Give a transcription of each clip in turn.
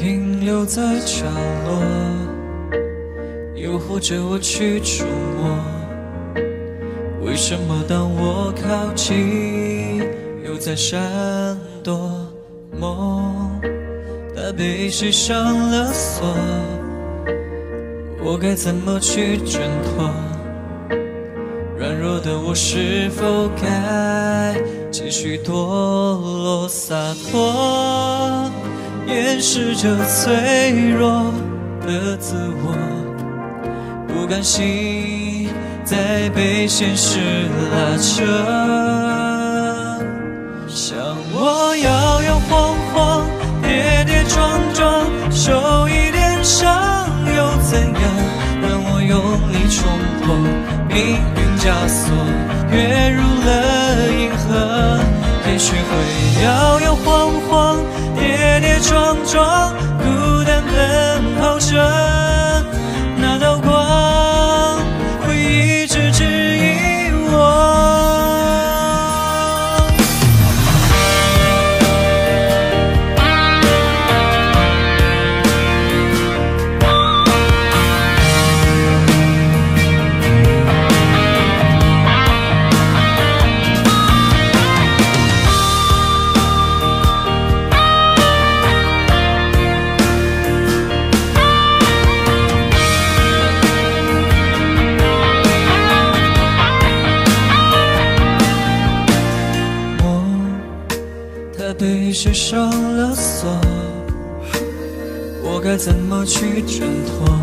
停留在角落，又或者我去触摸。为什么当我靠近，又在闪躲？梦它被谁上了锁？我该怎么去挣脱？软弱的我是否该继续堕落洒脱？掩饰着脆弱的自我，不甘心再被现实拉扯，像我摇摇晃晃、跌跌撞撞，受一点伤又怎样？让我用力冲破命运枷锁，跃入了银河，也许会摇摇晃晃。撞撞，被谁上了锁？我该怎么去挣脱？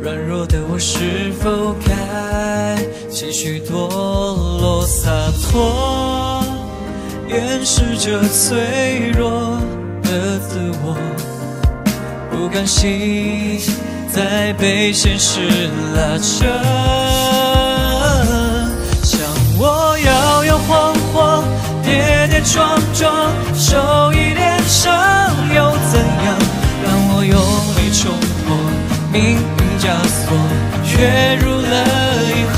软弱的我是否该继续堕落洒脱？掩饰着脆弱的自我，不甘心再被现实拉扯。撞撞，受一点伤又怎样？让我用力冲破命运枷锁，跃入了银河。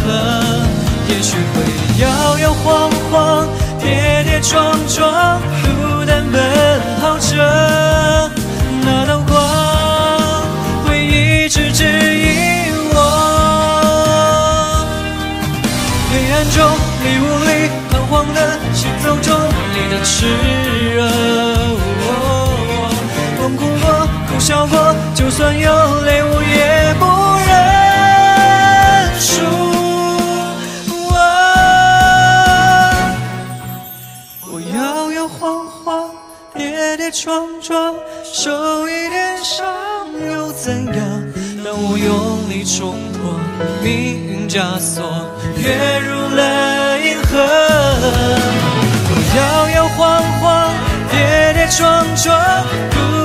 也许会摇摇晃晃、跌跌撞撞，孤单奔跑着，那道光会一直指引我。黑暗中，你无力彷徨的行走中，炽热。痛哭过，哭笑过，就算有泪，我也不认输。我摇摇晃晃，跌跌撞撞，受一点伤又怎样？当我用力冲破命运枷锁，跃入了银河。跌撞撞。